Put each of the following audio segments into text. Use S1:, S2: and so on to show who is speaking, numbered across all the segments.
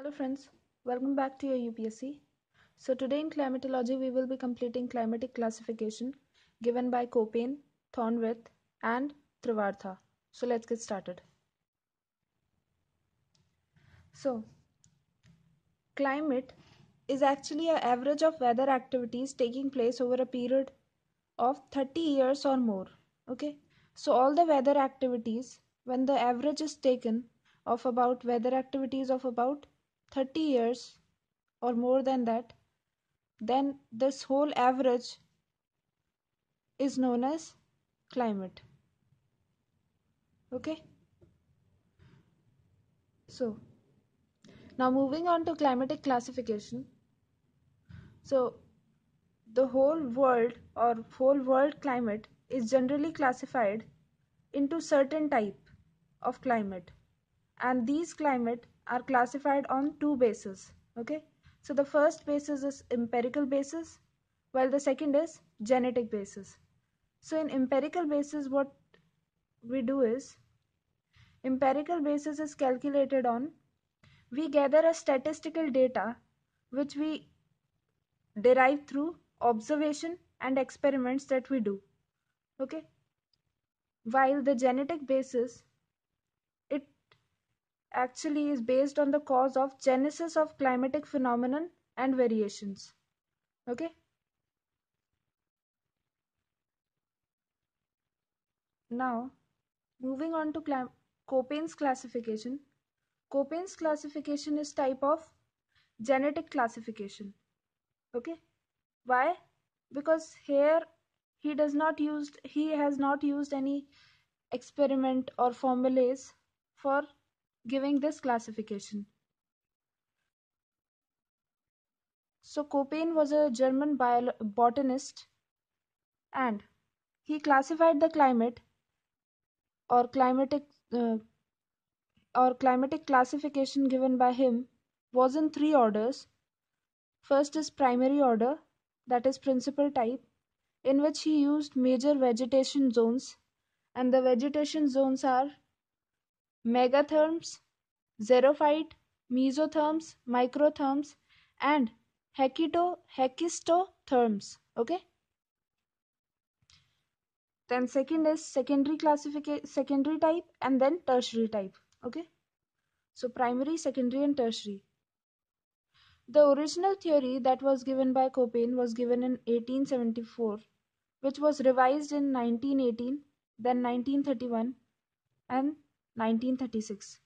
S1: Hello friends, welcome back to your UPSC. So today in climatology we will be completing climatic classification given by Köppen, Thornthwaite and Trewartha. So let's get started. So climate is actually an average of weather activities taking place over a period of 30 years or more. Okay, so all the weather activities when the average is taken of about weather activities of about 30 years or more than that, then this whole average is known as climate. Okay? So, now moving on to climatic classification. So, the whole world or whole world climate is generally classified into certain type of climate and these climate are classified on two bases okay? So the first basis is empirical basis while the second is genetic basis. So in empirical basis what we do is empirical basis is calculated on we gather a statistical data which we derive through observation and experiments that we do okay? While the genetic basis actually is based on the cause of genesis of climatic phenomenon and variations. Okay? Now moving on to Köppen's classification. Köppen's classification is type of genetic classification. Okay? Why? Because here he does not used he has not used any experiment or formulas for giving this classification. So Köppen was a German botanist and he classified the climate or climatic uh, or climatic classification given by him was in three orders. First is primary order that is principal type in which he used major vegetation zones. And the vegetation zones are megatherms xerophyte mesotherms microtherms and hecito hekistotherms okay? Then second is secondary classification secondary type and then tertiary type okay? So primary secondary and tertiary. The original theory that was given by Köppen was given in 1874 which was revised in 1918 then 1931 and 1936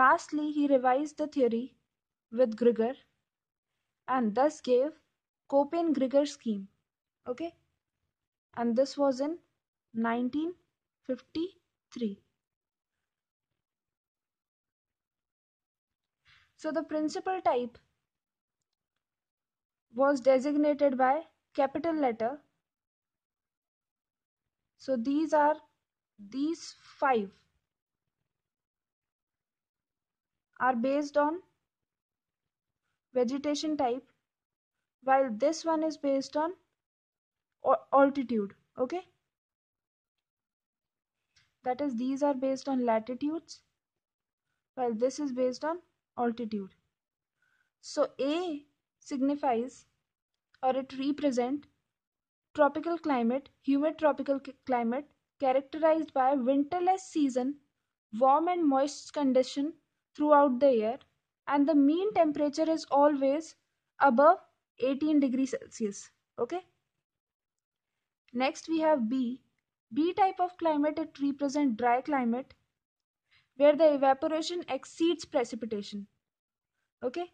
S1: lastly he revised the theory with Grigor and thus gave Köppen-Grigor scheme okay? And this was in 1953 so the principal type was designated by capital letter. So these are these five are based on vegetation type while this one is based on altitude okay? That is these are based on latitudes while this is based on altitude. So a signifies or it represent tropical climate humid tropical climate characterized by winterless season warm and moist condition throughout the year and the mean temperature is always above 18 degrees celsius okay? Next we have b. B type of climate it represent dry climate where the evaporation exceeds precipitation okay?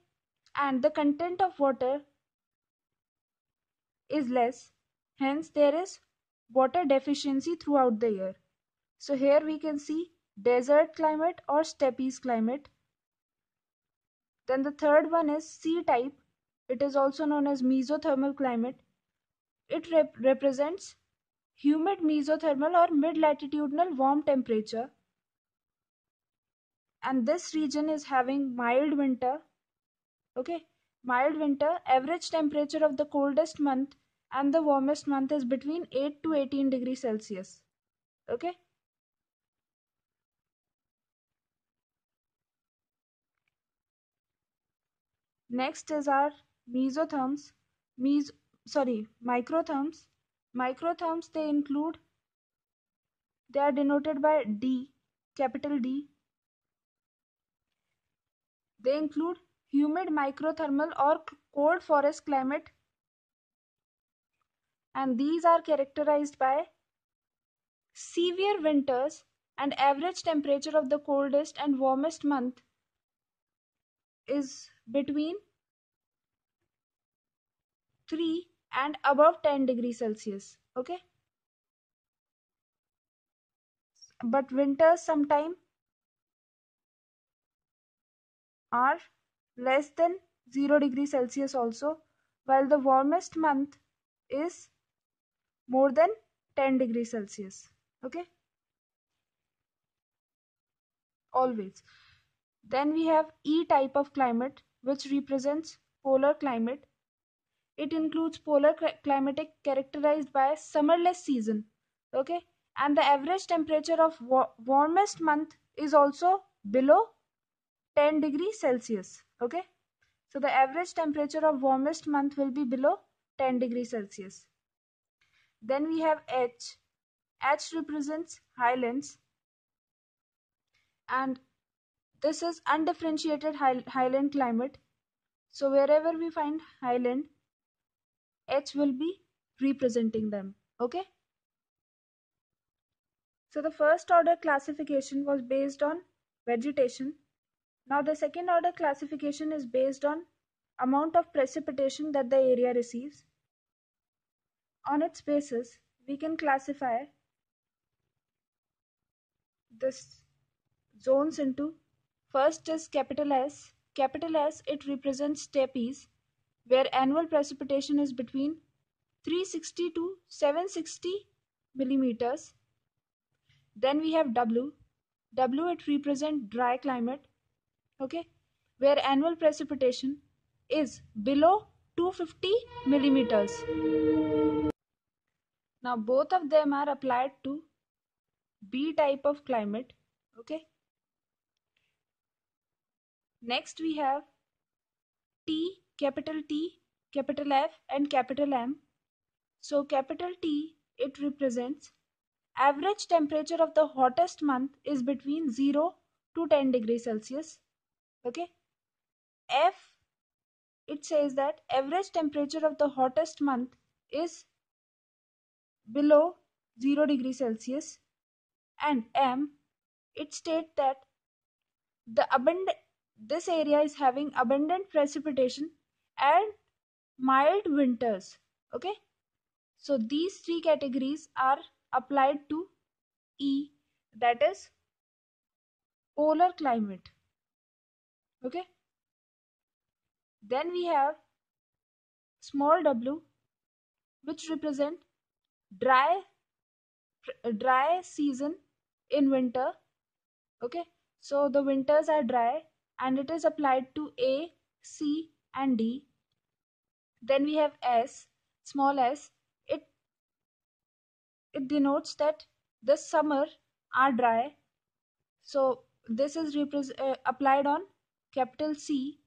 S1: And the content of water is less hence there is water deficiency throughout the year. So here we can see desert climate or steppes climate then the third one is C type. It is also known as mesothermal climate. It rep represents humid mesothermal or mid-latitudinal warm temperature. And this region is having mild winter. Okay, mild winter. Average temperature of the coldest month and the warmest month is between 8 to 18 degrees Celsius. Okay. Next is our mesotherms. Mes sorry, microtherms. Microtherms they include they are denoted by D, capital D. They include humid microthermal or cold forest climate and these are characterized by severe winters and average temperature of the coldest and warmest month is between 3 and above 10 degrees celsius okay? But winters sometime are less than 0 degrees celsius also while the warmest month is more than 10 degrees celsius okay? Always. Then we have e type of climate which represents polar climate. It includes polar climatic characterized by a summerless season okay? And the average temperature of wa- warmest month is also below 10 degrees celsius okay? So the average temperature of warmest month will be below 10 degrees celsius. Then we have h. H represents highlands. And this is undifferentiated highland climate. So wherever we find highland h will be representing them okay? So the first order classification was based on vegetation. Now the second order classification is based on amount of precipitation that the area receives. On its basis we can classify this zones into first is capital S. Capital S it represents steppes where annual precipitation is between 360 to 760 millimeters. Then we have W. W it represents dry climate okay where annual precipitation is below 250 millimeters. Now both of them are applied to B type of climate okay next we have T capital T capital F and capital M. So capital T it represents average temperature of the hottest month is between 0 to 10 degrees Celsius. Okay? F it says that average temperature of the hottest month is below 0 degrees Celsius. And M it states that the abundant this area is having abundant precipitation and mild winters okay? So these three categories are applied to E that is polar climate okay? Then we have small w which represent dry dry season in winter okay? So the winters are dry and it is applied to a c and d. Then we have s small s. It it denotes that the summer are dry. So this is uh, applied on capital c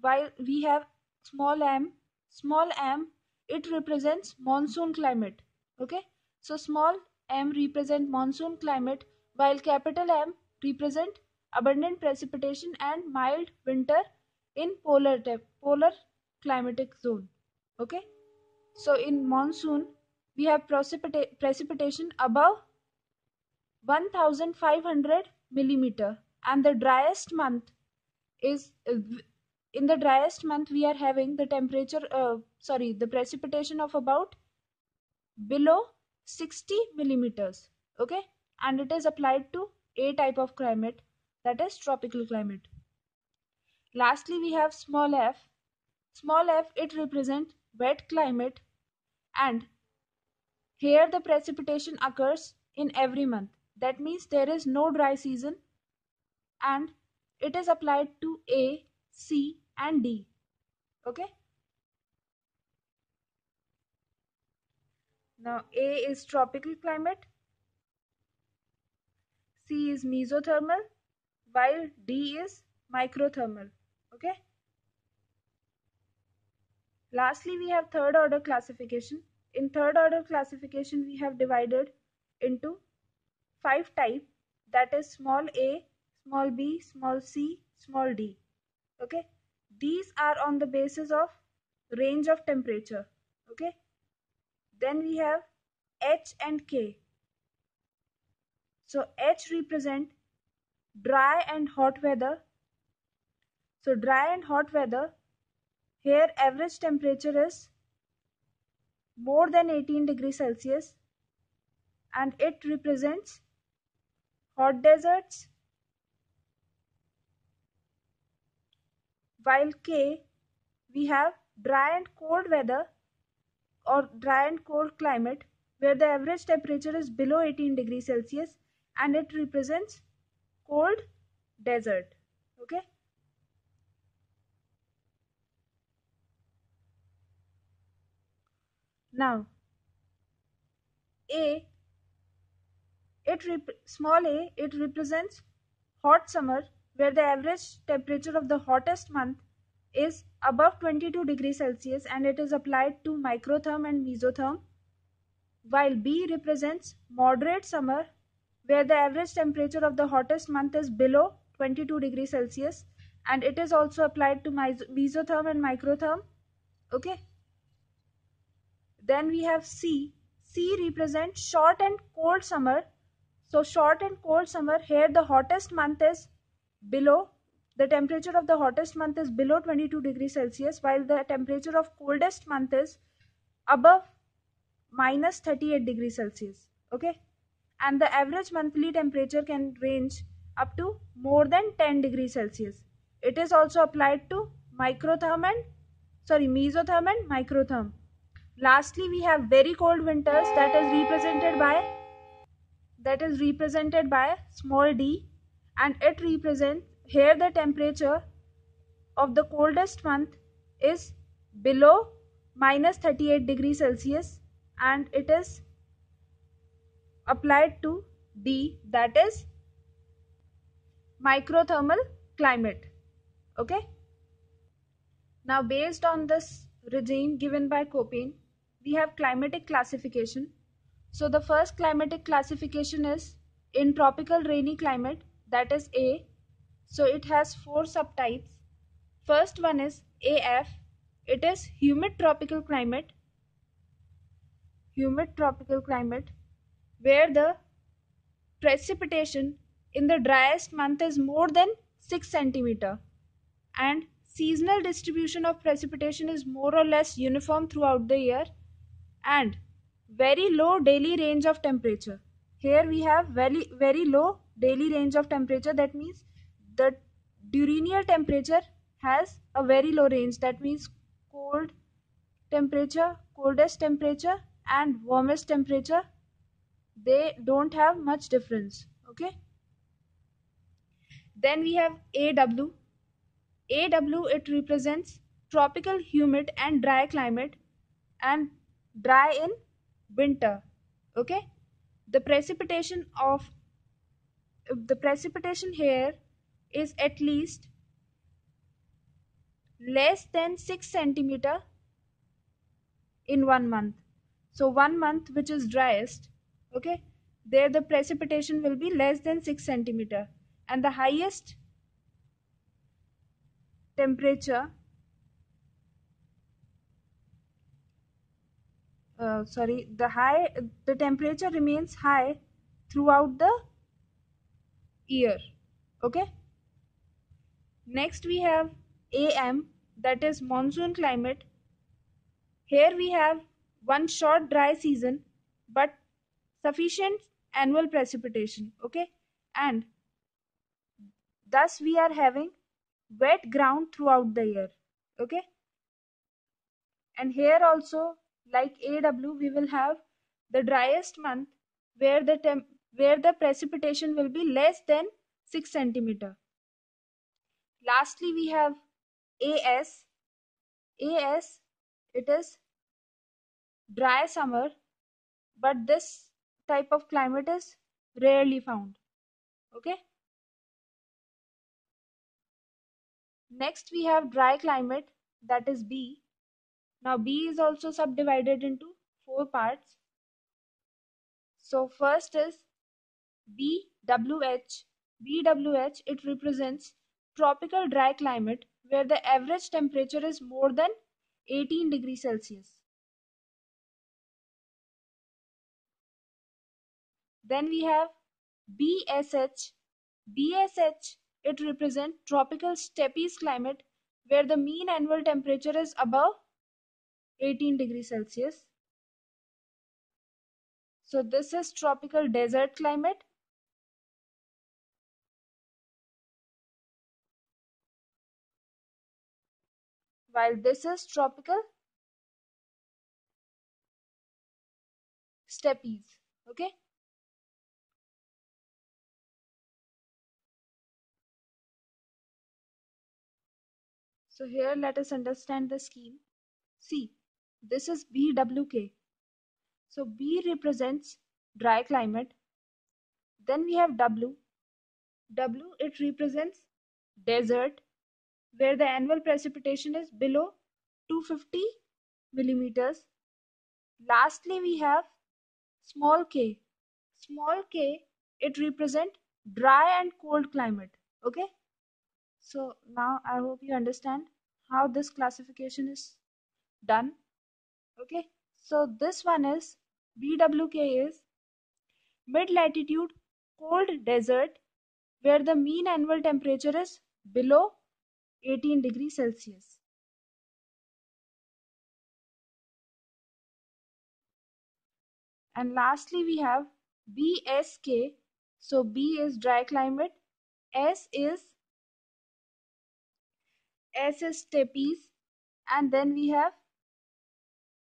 S1: while we have small m. Small m it represents monsoon climate okay? So small m represent monsoon climate while capital m represent abundant precipitation and mild winter in polar polar climatic zone okay? So in monsoon we have precipita precipitation above 1500 millimeter and the driest month is in the driest month we are having the temperature uh, sorry the precipitation of about below 60 millimeters okay? And it is applied to a type of climate that is tropical climate. Lastly we have small f. Small f it represents wet climate and here the precipitation occurs in every month. That means there is no dry season and it is applied to a c and d. Okay? Now a is tropical climate. C is mesothermal while d is microthermal okay Lastly, we have third order classification. In third order classification, we have divided into five type that is small a, small b, small c, small d. Okay. These are on the basis of range of temperature. Okay. Then we have H and K. So H represent dry and hot weather. So dry and hot weather, here average temperature is more than 18 degrees Celsius and it represents hot deserts while K we have dry and cold weather or dry and cold climate where the average temperature is below 18 degrees Celsius and it represents cold desert. Okay? Now a it small a it represents hot summer where the average temperature of the hottest month is above 22 degrees Celsius and it is applied to microtherm and mesotherm while B represents moderate summer where the average temperature of the hottest month is below 22 degrees Celsius and it is also applied to mesotherm and microtherm okay? Then we have C. C represents short and cold summer. So short and cold summer here the hottest month is below the temperature of the hottest month is below 22 degrees Celsius while the temperature of coldest month is above minus 38 degrees Celsius okay and the average monthly temperature can range up to more than 10 degrees Celsius. It is also applied to microtherm and sorry mesotherm and microtherm. Lastly, we have very cold winters that is represented by that is represented by small d and it represents here the temperature of the coldest month is below minus 38 degrees Celsius and it is applied to D that is microthermal climate. Okay? Now based on this regime given by Köppen we have climatic classification. So the first climatic classification is in tropical rainy climate that is A. So it has four subtypes. First one is AF it is humid tropical climate. Humid tropical climate where the precipitation in the driest month is more than 6 centimeter. And seasonal distribution of precipitation is more or less uniform throughout the year. And very low daily range of temperature. Here we have very very low daily range of temperature. That means the diurnal temperature has a very low range. That means cold temperature coldest temperature and warmest temperature they don't have much difference okay? Then we have aw aw it represents tropical humid and dry climate and dry in winter okay? The precipitation of the precipitation here is at least less than 6 centimeter in one month. So one month which is driest okay? There the precipitation will be less than 6 centimeter. And the highest temperature uh, sorry the high the temperature remains high throughout the year. Okay? Next we have am that is monsoon climate. Here we have one short dry season but sufficient annual precipitation okay? And thus we are having wet ground throughout the year okay? And here also like AW we will have the driest month where the temp where the precipitation will be less than 6 centimeter. Lastly we have AS AS it is dry summer but this type of climate is rarely found. Okay. Next we have dry climate that is B. Now B is also subdivided into four parts. So first is BWH. BWH, it represents tropical dry climate where the average temperature is more than 18 degrees Celsius. Then we have BSH. BSH, it represents tropical steppe climate where the mean annual temperature is above 18 degrees Celsius. So this is tropical desert climate. While this is tropical steppes. Okay. So here let us understand the scheme. See, this is BWK. So B represents dry climate. Then we have W. W it represents desert where the annual precipitation is below 250 millimeters. Lastly we have small k. Small k it represents dry and cold climate. Okay. So now I hope you understand how this classification is done. Okay. So this one is BWK is mid-latitude cold desert where the mean annual temperature is below 18 degrees Celsius. And lastly we have BSK. So B is dry climate, S is S is steppes and then we have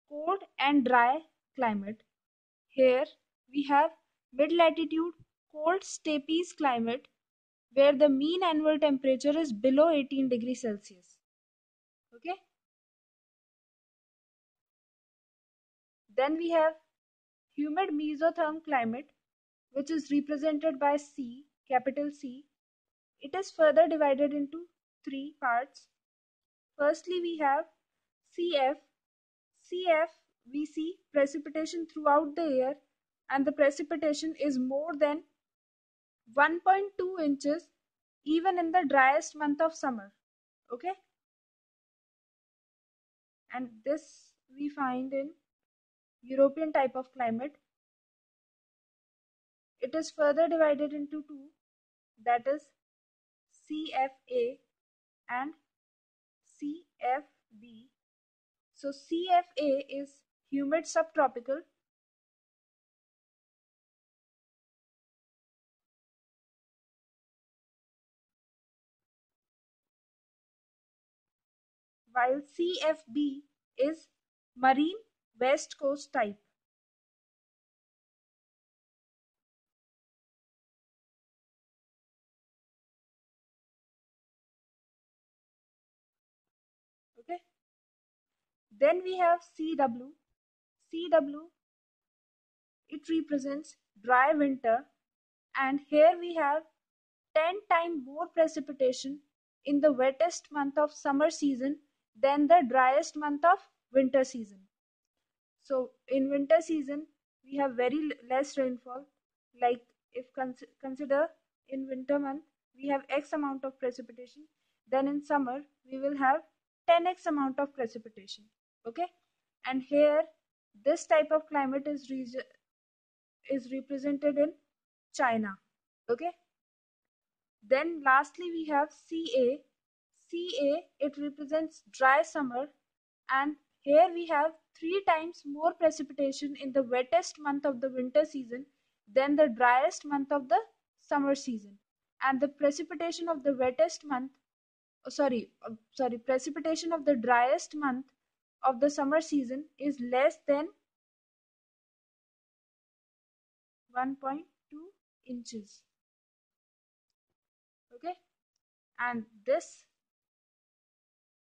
S1: cold and dry climate. Here we have mid-latitude cold steppes climate where the mean annual temperature is below 18 degrees Celsius. Okay. Then we have humid mesotherm climate which is represented by C, capital C. It is further divided into three parts. Firstly, we have CF. CF, we see precipitation throughout the year and the precipitation is more than 1.2 inches even in the driest month of summer. Okay. And this we find in European type of climate. It is further divided into two that is CFA and CFB. So CFA is humid subtropical while CFB is marine west coast type. Then we have CW. CW, it represents dry winter and here we have 10 times more precipitation in the wettest month of summer season than the driest month of winter season. So in winter season, we have very less rainfall. Like if cons consider in winter month, we have X amount of precipitation. Then in summer, we will have 10x amount of precipitation. Okay. And here, this type of climate is, is represented in China. Okay. Then lastly, we have CA. CA, it represents dry summer and here we have three times more precipitation in the wettest month of the winter season than the driest month of the summer season. And the precipitation of the wettest month, sorry, uh, sorry, precipitation of the driest month of the summer season is less than 1.2 inches. Okay, and this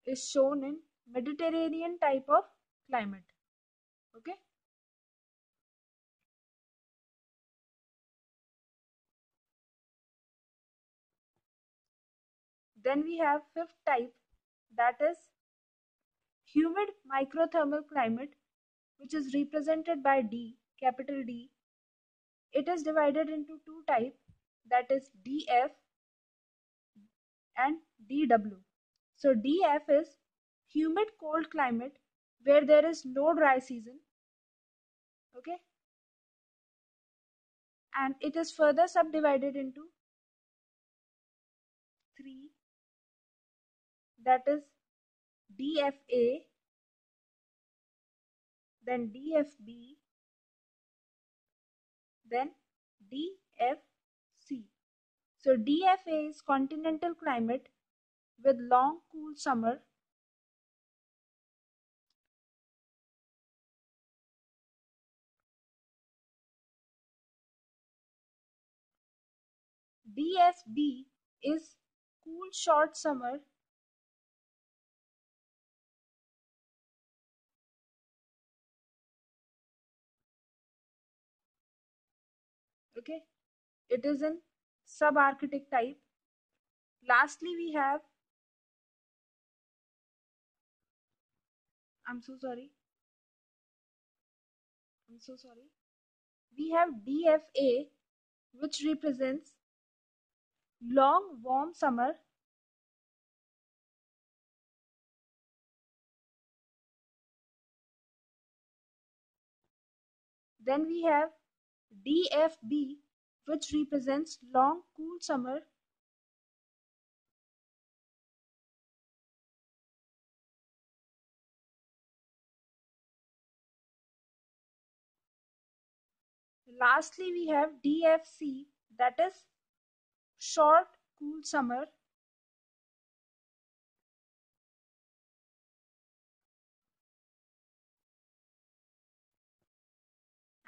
S1: is shown in Mediterranean type of climate. Okay. Then we have fifth type that is humid microthermal climate which is represented by D, capital D. It is divided into two types that is DF and DW. So DF is humid cold climate where there is no dry season. Okay. And it is further subdivided into three that is DFA, then DFB, then DFC. So DFA is continental climate with long cool summer. DFB is cool short summer it is in subarctic type. Lastly we have i'm so sorry. I'm so sorry. We have dfa which represents long warm summer. Then we have DFB, which represents long cool summer. Lastly, we have DFC, that is short cool summer.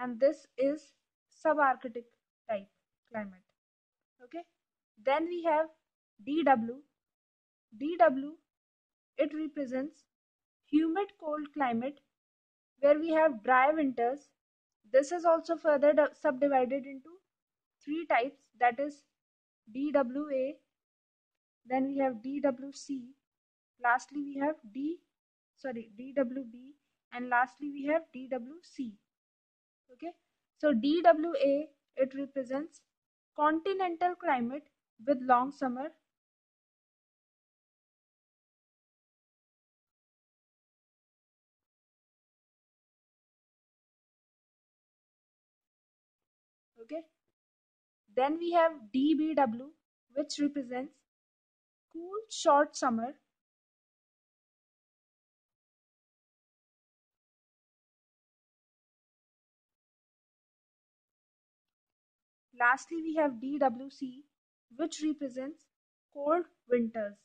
S1: And this is subarctic climate. Okay. Then we have DW. DW, it represents humid cold climate where we have dry winters. This is also further subdivided into three types that is DWA, then we have DWC, lastly we have D, sorry, DWB, and lastly we have DWC. Okay, so DWA, it represents continental climate with long summer. Okay. Then we have DBW, which represents cool short summer. Lastly, we have DWC, which represents cold winters.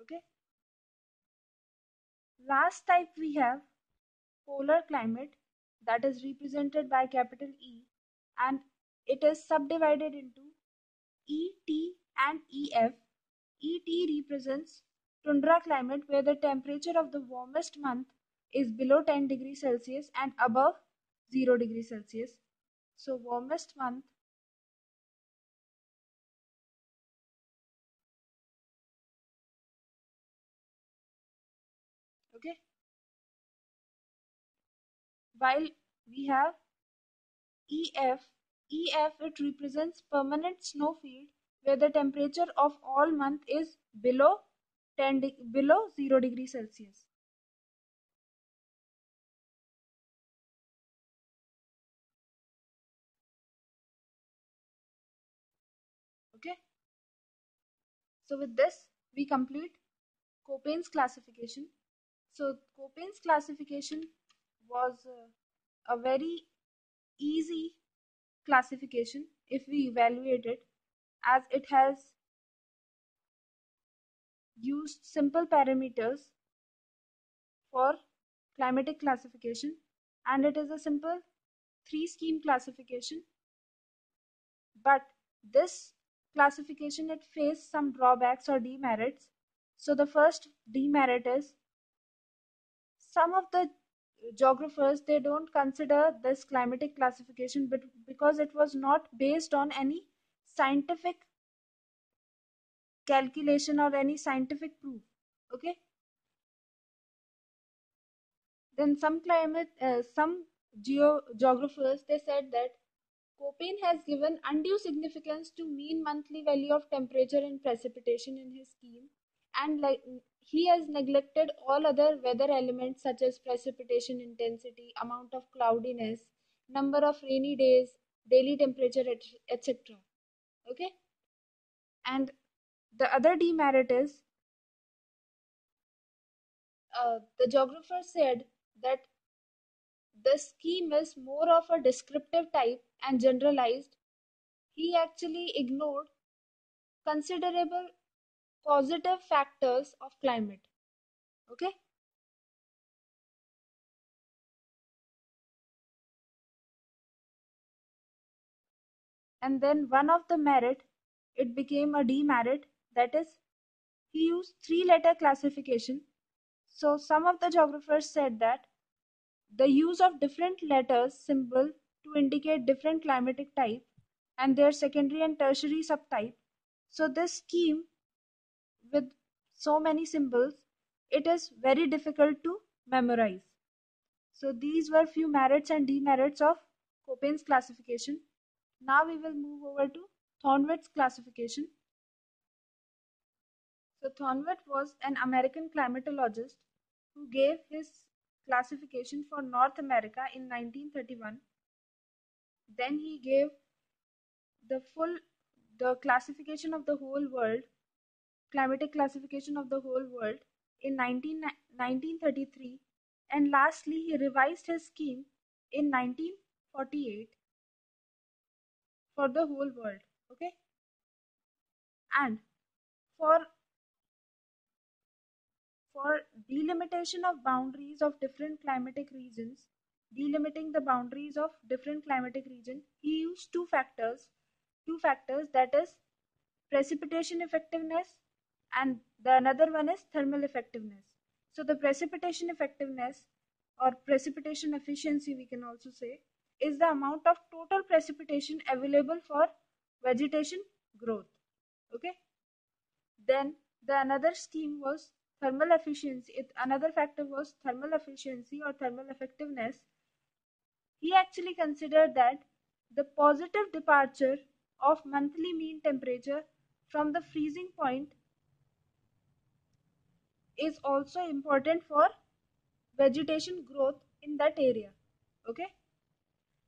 S1: Okay. Last type we have polar climate that is represented by capital E and it is subdivided into ET and EF. ET represents tundra climate where the temperature of the warmest month is below 10 degrees Celsius and above 0 degrees Celsius. So warmest month okay while we have EF EF it represents permanent snow field where the temperature of all month is below 10 below 0 degree Celsius. Okay. So with this we complete Köppen's classification. So Köppen's classification was uh, a very easy classification if we evaluate it as it has used simple parameters for climatic classification and it is a simple three scheme classification. But this classification it faced some drawbacks or demerits. So the first demerit is some of the geographers they don't consider this climatic classification but because it was not based on any scientific calculation or any scientific proof okay? Then some climate uh, some geo geographers they said that Köppen has given undue significance to mean monthly value of temperature and precipitation in his scheme. And like he has neglected all other weather elements such as precipitation intensity amount of cloudiness number of rainy days daily temperature etc okay? And the other demerit is uh, the geographer said that the scheme is more of a descriptive type and generalized. He actually ignored considerable positive factors of climate. Okay. And then one of the merit, it became a demerit, that is, he used three letter classification. So some of the geographers said that the use of different letters symbol to indicate different climatic type and their secondary and tertiary subtype. So this scheme with so many symbols, it is very difficult to memorize. So these were few merits and demerits of Köppen's classification. Now we will move over to Thornthwaite's classification. So Thornthwaite was an American climatologist who gave his classification for North America in 1931. Then he gave the full the classification of the whole world, climatic classification of the whole world in 19, 1933 and lastly he revised his scheme in 1948 for the whole world okay and for for delimitation of boundaries of different climatic regions, delimiting the boundaries of different climatic region, he used two factors, two factors that is precipitation effectiveness and the another one is thermal effectiveness. So the precipitation effectiveness or precipitation efficiency we can also say is the amount of total precipitation available for vegetation growth. Okay. Then the another scheme was thermal efficiency another factor was thermal efficiency or thermal effectiveness. He actually considered that the positive departure of monthly mean temperature from the freezing point is also important for vegetation growth in that area okay?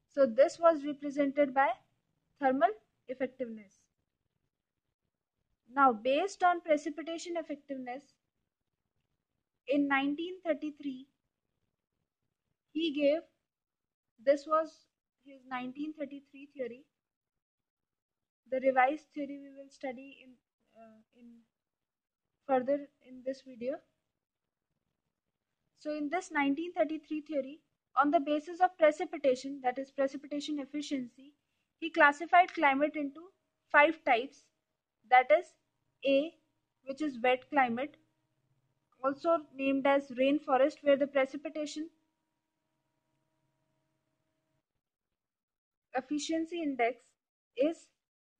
S1: So this was represented by thermal effectiveness. Now based on precipitation effectiveness in 1933 he gave this was his 1933 theory. The revised theory we will study in uh, in further in this video. So in this 1933 theory on the basis of precipitation that is precipitation efficiency he classified climate into five types. That is a which is wet climate also named as rainforest where the precipitation efficiency index is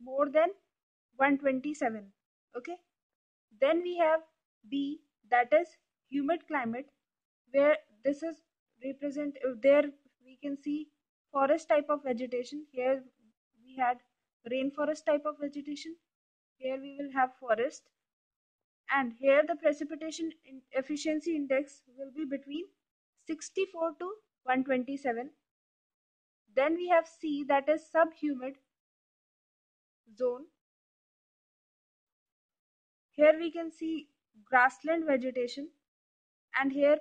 S1: more than 127 okay? Then we have b that is humid climate where this is represent uh, there we can see forest type of vegetation. Here we had rainforest type of vegetation. Here we will have forest and here the precipitation efficiency index will be between 64 to 127 then we have C that is subhumid zone. Here we can see grassland vegetation. And here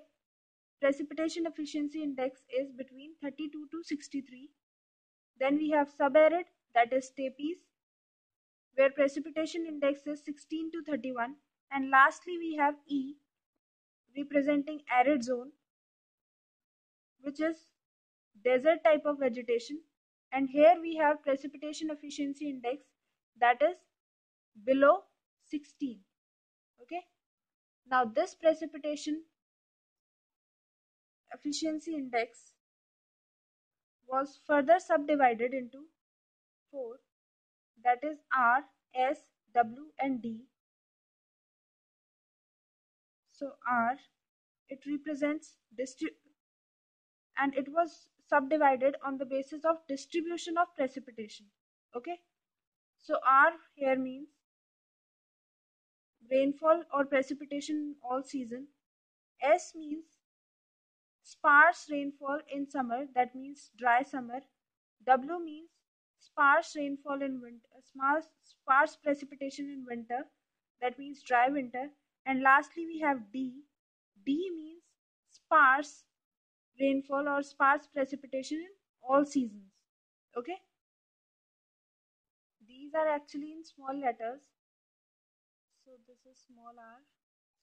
S1: precipitation efficiency index is between 32 to 63 then we have subarid that is steppes where precipitation index is 16 to 31 and lastly, we have E representing arid zone, which is desert type of vegetation. And here we have precipitation efficiency index that is below 16. Okay. Now this precipitation efficiency index was further subdivided into four that is R, S, W and D. So R, it represents distri- and it was subdivided on the basis of distribution of precipitation. Okay. So R here means rainfall or precipitation all season. S means sparse rainfall in summer, that means dry summer. W means sparse rainfall in winter, sparse, sparse precipitation in winter, that means dry winter. And lastly, we have D. D means sparse rainfall or sparse precipitation in all seasons. Okay? These are actually in small letters. So this is small r,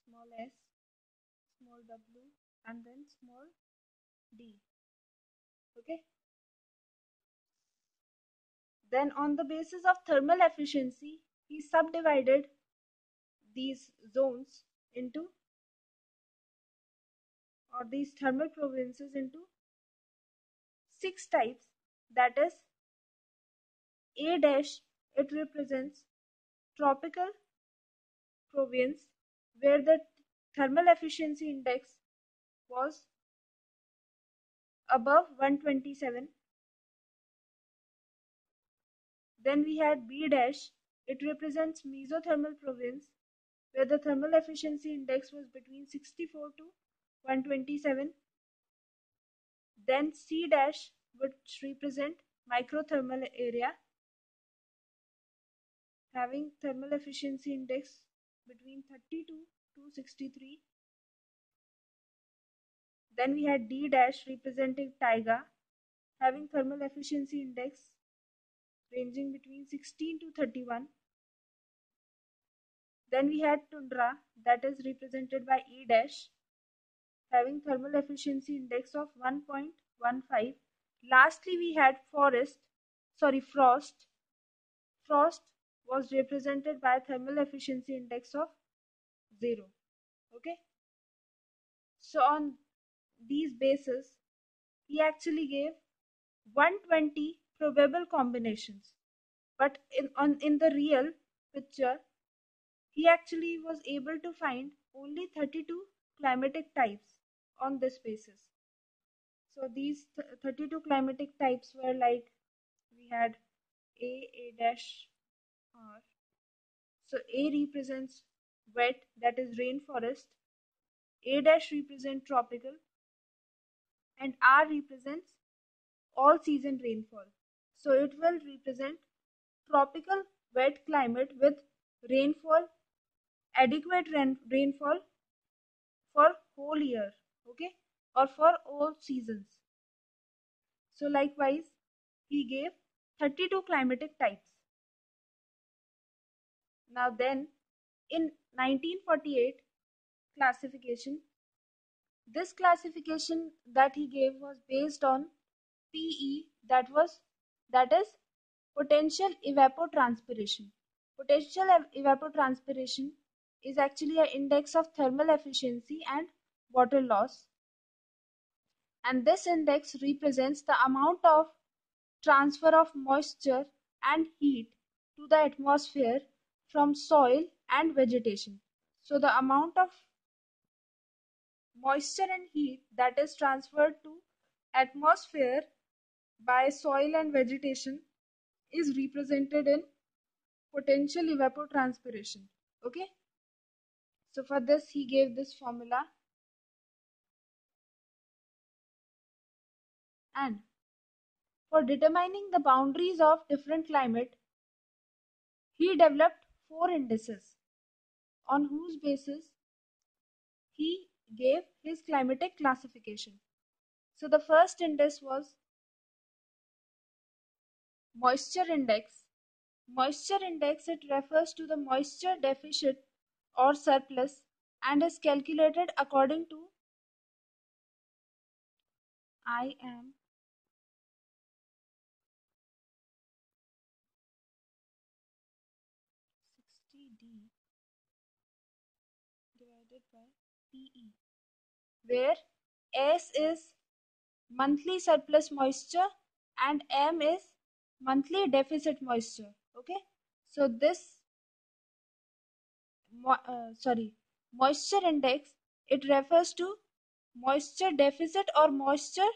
S1: small s, small w, and then small d. Okay? Then on the basis of thermal efficiency, he subdivided these zones into or these thermal provinces into six types. That is a dash it represents tropical province where the thermal efficiency index was above 127 then we had b dash it represents mesothermal province where the thermal efficiency index was between 64 to 127 then C dash which represent microthermal area having thermal efficiency index between 32 to 63 then we had D dash representing taiga having thermal efficiency index ranging between 16 to 31 then we had tundra that is represented by E dash having thermal efficiency index of 1.15. Lastly, we had forest, sorry, frost. Frost was represented by thermal efficiency index of 0. Okay. So on these bases, he actually gave 120 probable combinations. But in, on, in the real picture, he actually was able to find only 32 climatic types on this basis. So these th 32 climatic types were like we had A, A dash R. So A represents wet, that is rainforest. A dash represents tropical, and R represents all season rainfall. So it will represent tropical wet climate with rainfall, adequate rain, rainfall for whole year okay or for all seasons. So likewise he gave 32 climatic types. Now then in 1948 classification this classification that he gave was based on pe that was that is potential evapotranspiration. Potential evapotranspiration is actually an index of thermal efficiency and water loss and this index represents the amount of transfer of moisture and heat to the atmosphere from soil and vegetation. So the amount of moisture and heat that is transferred to atmosphere by soil and vegetation is represented in potential evapotranspiration. Okay. So for this he gave this formula and for determining the boundaries of different climate, he developed four indices on whose basis he gave his climatic classification. So the first index was moisture index. Moisture index it refers to the moisture deficit or surplus and is calculated according to IM divided by PE, where S is monthly surplus moisture and M is monthly deficit moisture. Okay, so this uh, sorry moisture index it refers to moisture deficit or moisture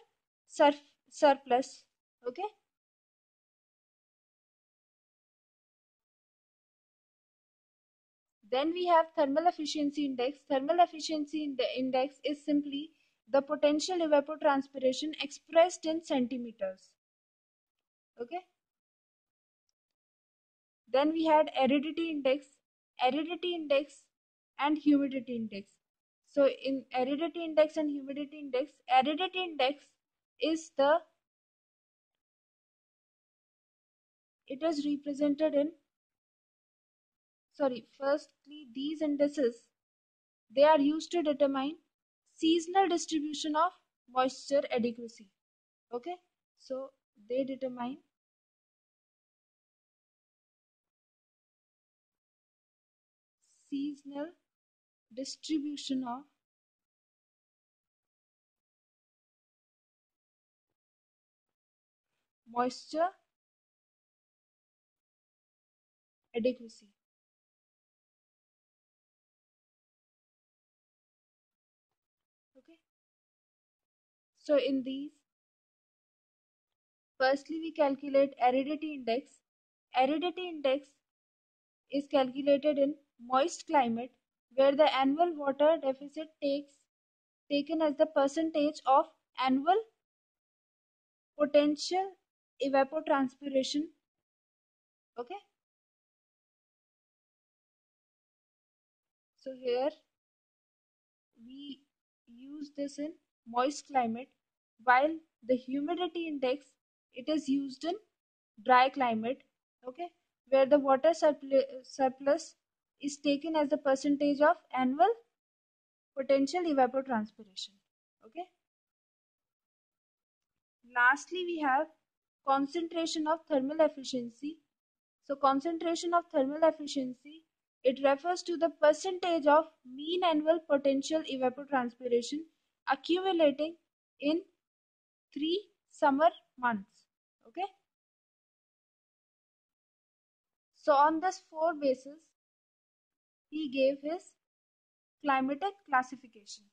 S1: surf surplus okay? Then we have thermal efficiency index. Thermal efficiency index is simply the potential evapotranspiration expressed in centimeters okay? Then we had aridity index aridity index and humidity index. So in aridity index and humidity index aridity index is the it is represented in sorry firstly these indices they are used to determine seasonal distribution of moisture adequacy. Okay? So they determine seasonal distribution of moisture adequacy. Okay. So in these firstly we calculate aridity index. Aridity index is calculated in moist climate where the annual water deficit takes taken as the percentage of annual potential evapotranspiration. Okay? So here we use this in moist climate. While the humidity index it is used in dry climate. Okay? Where the water surplus is taken as the percentage of annual potential evapotranspiration. Okay? Lastly we have concentration of thermal efficiency. So concentration of thermal efficiency it refers to the percentage of mean annual potential evapotranspiration accumulating in three summer months. Okay? So on this four basis he gave his climatic classification.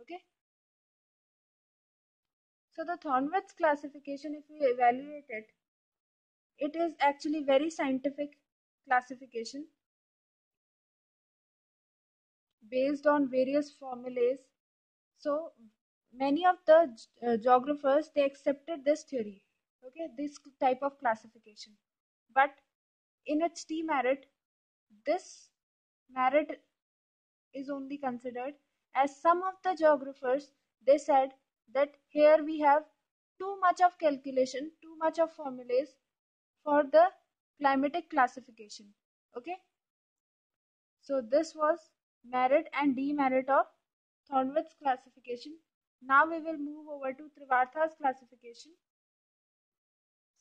S1: Okay? So the Thornthwaite's classification if we evaluate it it is actually very scientific classification based on various formulas. So many of the uh, geographers they accepted this theory. Okay? This type of classification. But in its demerit this merit is only considered. As some of the geographers they said that here we have too much of calculation too much of formulas for the climatic classification. Okay? So this was merit and demerit of Thornthwaite's classification. Now we will move over to Trewartha's classification.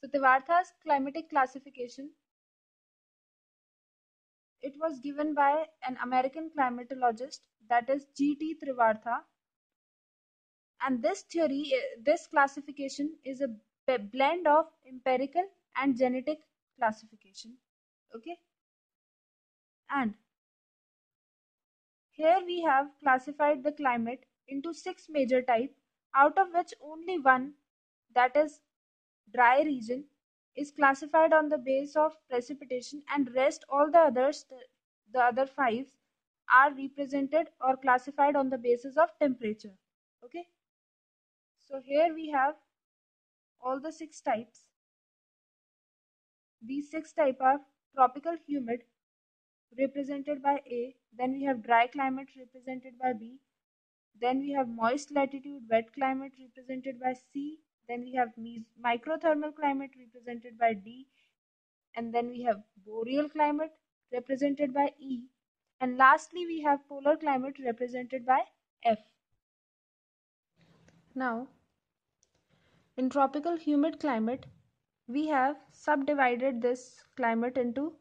S1: So Trewartha's climatic classification it was given by an American climatologist that is G.T. Trewartha and this theory eh, this classification is a blend of empirical and genetic classification okay and here we have classified the climate into six major types out of which only one that is dry region is classified on the base of precipitation and rest all the others the, the other five are represented or classified on the basis of temperature. Okay? So here we have all the six types. These six type are tropical humid represented by A, then we have dry climate represented by B, then we have moist latitude wet climate represented by C, then we have microthermal climate represented by D, and then we have boreal climate represented by E, and lastly we have polar climate represented by F. Now, in tropical humid climate, we have subdivided this climate into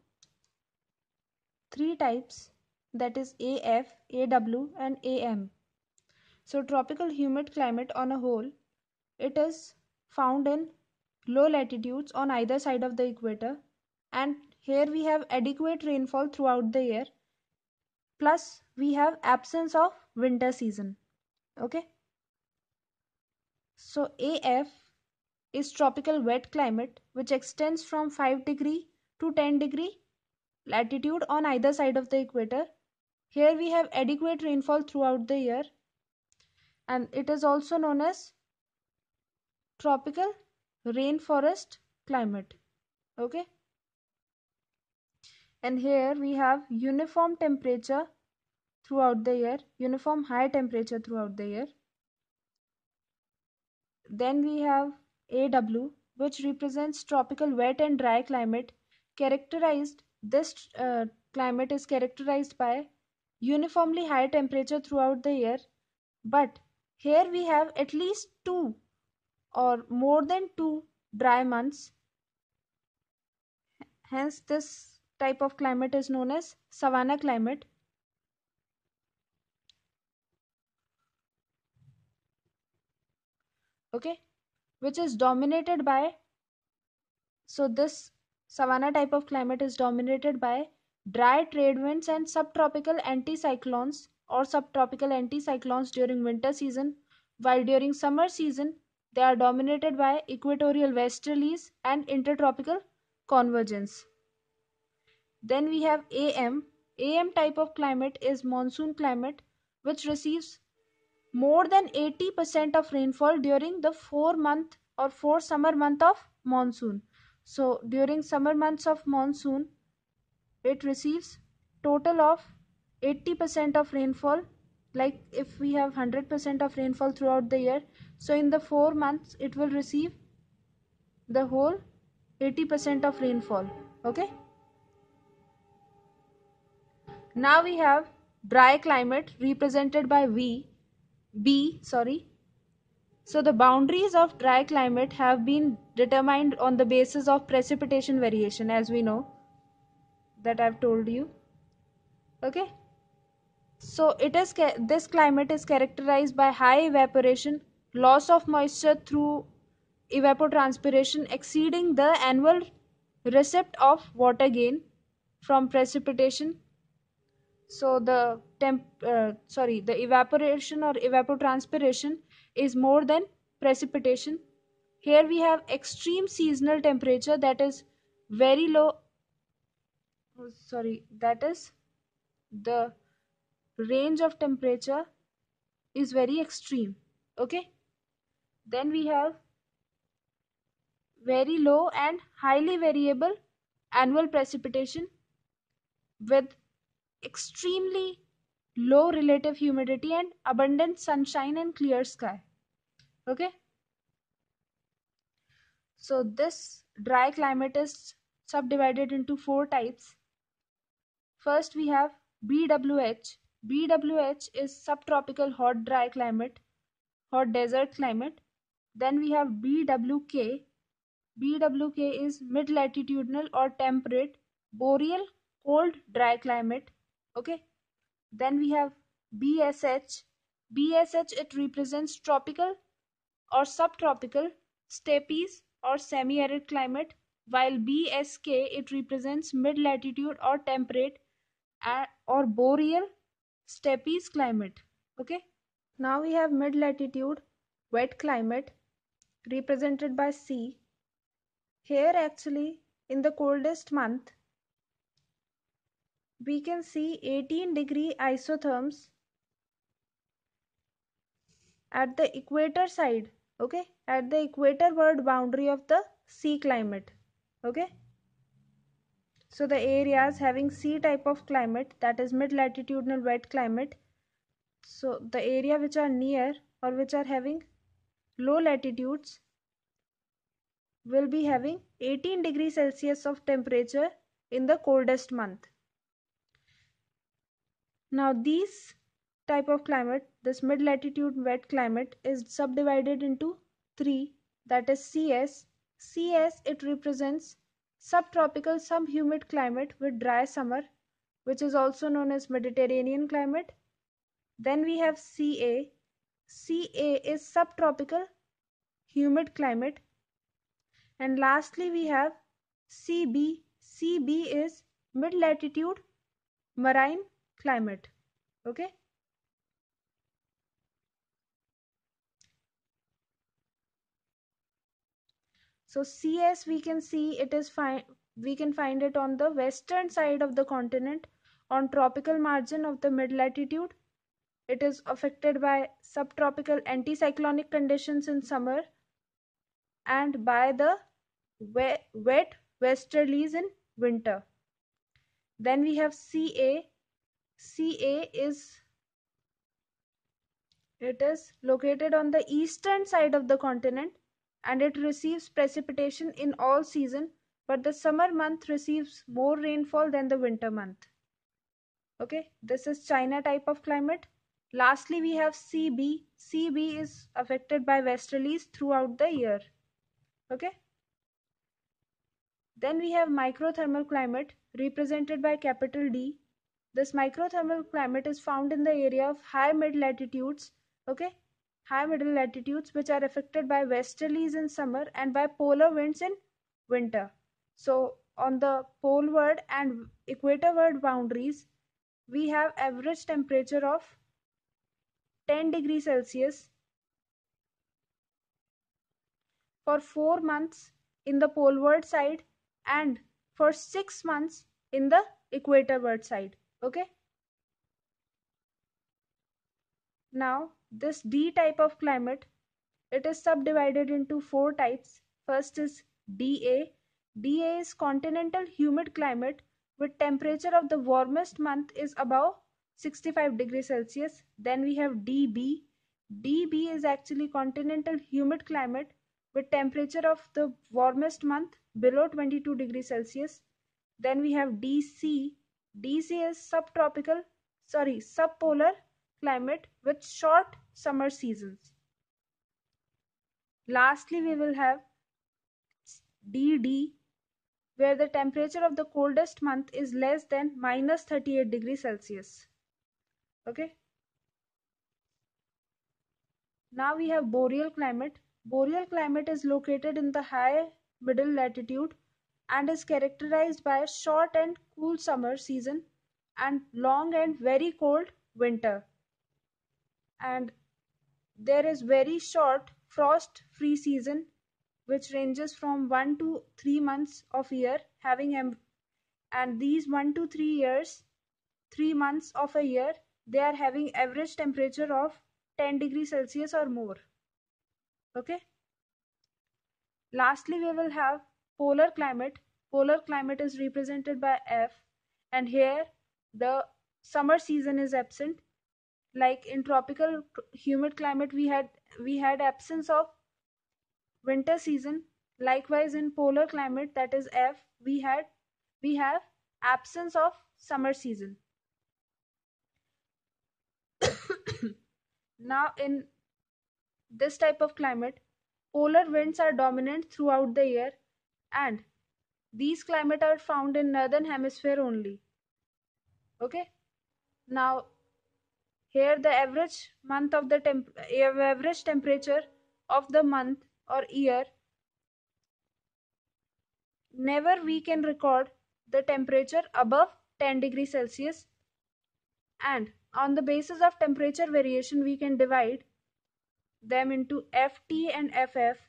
S1: three types that is AF, AW and AM. So tropical humid climate on a whole, it is found in low latitudes on either side of the equator. And here we have adequate rainfall throughout the year. Plus we have absence of winter season. Okay? So af is tropical wet climate which extends from 5 degree to 10 degree latitude on either side of the equator. Here we have adequate rainfall throughout the year. And it is also known as tropical rainforest climate. Okay. And here we have uniform temperature throughout the year uniform high temperature throughout the year. Then we have aw which represents tropical wet and dry climate. Characterized this uh, climate is characterized by uniformly high temperature throughout the year. But here we have at least two or more than two dry months. Hence this type of climate is known as savanna climate. Okay? Which is dominated by so this savanna type of climate is dominated by dry trade winds and subtropical anticyclones or subtropical anticyclones during winter season while during summer season they are dominated by equatorial westerlies and intertropical convergence then we have AM. AM type of climate is monsoon climate which receives more than 80% of rainfall during the 4 month or 4 summer month of monsoon. So during summer months of monsoon it receives total of 80% of rainfall like if we have 100% of rainfall throughout the year so in the 4 months it will receive the whole 80% of rainfall okay now we have dry climate represented by V, B, sorry. So the boundaries of dry climate have been determined on the basis of precipitation variation as we know that I've told you. Okay. So it is this climate is characterized by high evaporation, loss of moisture through evapotranspiration exceeding the annual receipt of water gain from precipitation. So the temp uh, sorry the evaporation or evapotranspiration is more than precipitation. Here we have extreme seasonal temperature that is very low sorry that is the range of temperature is very extreme okay? Then we have very low and highly variable annual precipitation with extremely low relative humidity and abundant sunshine and clear sky okay? So this dry climate is subdivided into four types. First we have bwh bwh is subtropical hot dry climate hot desert climate. Then we have bwk bwk is mid latitudinal or temperate boreal cold dry climate. Okay. Then we have bsh bsh it represents tropical or subtropical steppes or semi-arid climate while bsk it represents mid-latitude or temperate or boreal steppes climate okay? Now we have mid-latitude wet climate represented by c. Here actually in the coldest month we can see 18 degree isotherms at the equator side okay? At the equator world boundary of the sea climate okay so the areas having sea type of climate that is mid latitudinal wet climate so the area which are near or which are having low latitudes will be having 18 degrees celsius of temperature in the coldest month now these type of climate, this mid-latitude wet climate is subdivided into three that is CS. CS it represents subtropical subhumid climate with dry summer which is also known as Mediterranean climate. Then we have CA. CA is subtropical humid climate. And lastly we have CB. cb is mid latitude marine climate okay so cs we can see it is fine we can find it on the western side of the continent on tropical margin of the mid latitude. It is affected by subtropical anticyclonic conditions in summer and by the wet, westerlies in winter. Then we have ca ca is it is located on the eastern side of the continent and it receives precipitation in all season but the summer month receives more rainfall than the winter month. Okay this is china type of climate. Lastly we have cb cb is affected by westerlies throughout the year. Okay? Then we have microthermal climate represented by capital d. This microthermal climate is found in the area of high mid latitudes. Okay high middle latitudes which are affected by westerlies in summer and by polar winds in winter. So on the poleward and equatorward boundaries we have average temperature of 10 degrees celsius for 4 months in the poleward side and for 6 months in the equatorward side. Okay now this D type of climate, it is subdivided into four types. First is DA. DA is continental humid climate with temperature of the warmest month is above 65 degrees Celsius. Then we have DB. DB is actually continental humid climate with temperature of the warmest month below 22 degrees Celsius. Then we have DC. DC is subtropical, sorry, subpolar climate with short summer seasons. Lastly, we will have DD, where the temperature of the coldest month is less than minus 38 degrees Celsius. Okay. Now we have boreal climate. Boreal climate is located in the high middle latitude and is characterized by a short and cool summer season and long and very cold winter and there is very short frost free season which ranges from 1 to 3 months of year having and these 1 to 3 years 3 months of a year they are having average temperature of 10 degrees celsius or more. Okay? Lastly we will have polar climate. Polar climate is represented by f and here the summer season is absent like in tropical humid climate we had we had absence of winter season. Likewise in polar climate that is f we had we have absence of summer season. Now in this type of climate polar winds are dominant throughout the year and these climate are found in northern hemisphere only. Okay? Now here the average month of the temp eh, average temperature of the month or year never we can record the temperature above 10 degrees Celsius and on the basis of temperature variation we can divide them into FT and FF.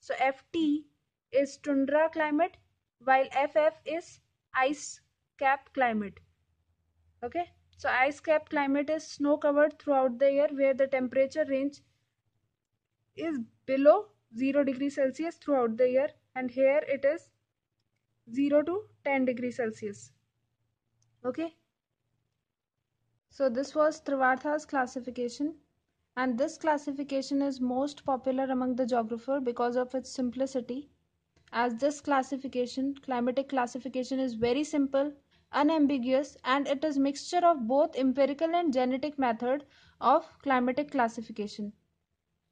S1: So FT is tundra climate while FF is ice cap climate. Okay. So ice cap climate is snow covered throughout the year where the temperature range is below 0 degrees Celsius throughout the year and here it is 0 to 10 degrees Celsius. Okay. So this was Trewartha's classification and this classification is most popular among the geographer because of its simplicity. As this classification, climatic classification is very simple unambiguous and it is mixture of both empirical and genetic method of climatic classification.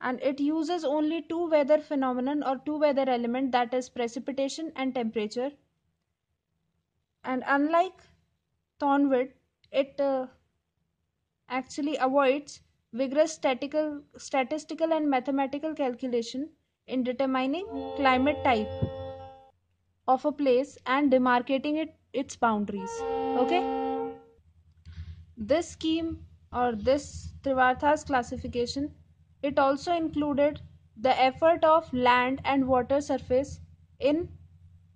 S1: And it uses only two weather phenomenon or two weather element that is precipitation and temperature. And unlike Thornthwaite it uh, actually avoids vigorous statistical, statistical and mathematical calculation in determining climate type of a place and demarcating it its boundaries okay? This scheme or this Trewartha's classification it also included the effort of land and water surface in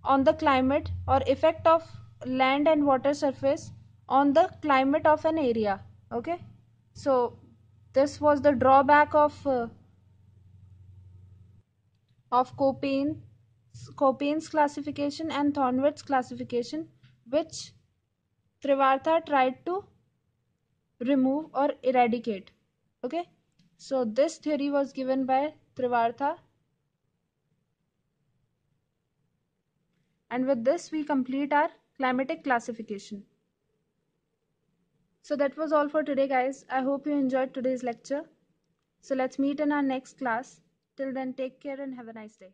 S1: on the climate or effect of land and water surface on the climate of an area okay? So this was the drawback of uh, of Köppen Köppen's classification and Thornthwaite's classification which Trewartha tried to remove or eradicate. Okay? So this theory was given by Trewartha. And with this we complete our climatic classification. So that was all for today guys. I hope you enjoyed today's lecture. So let's meet in our next class. Till then take care and have a nice day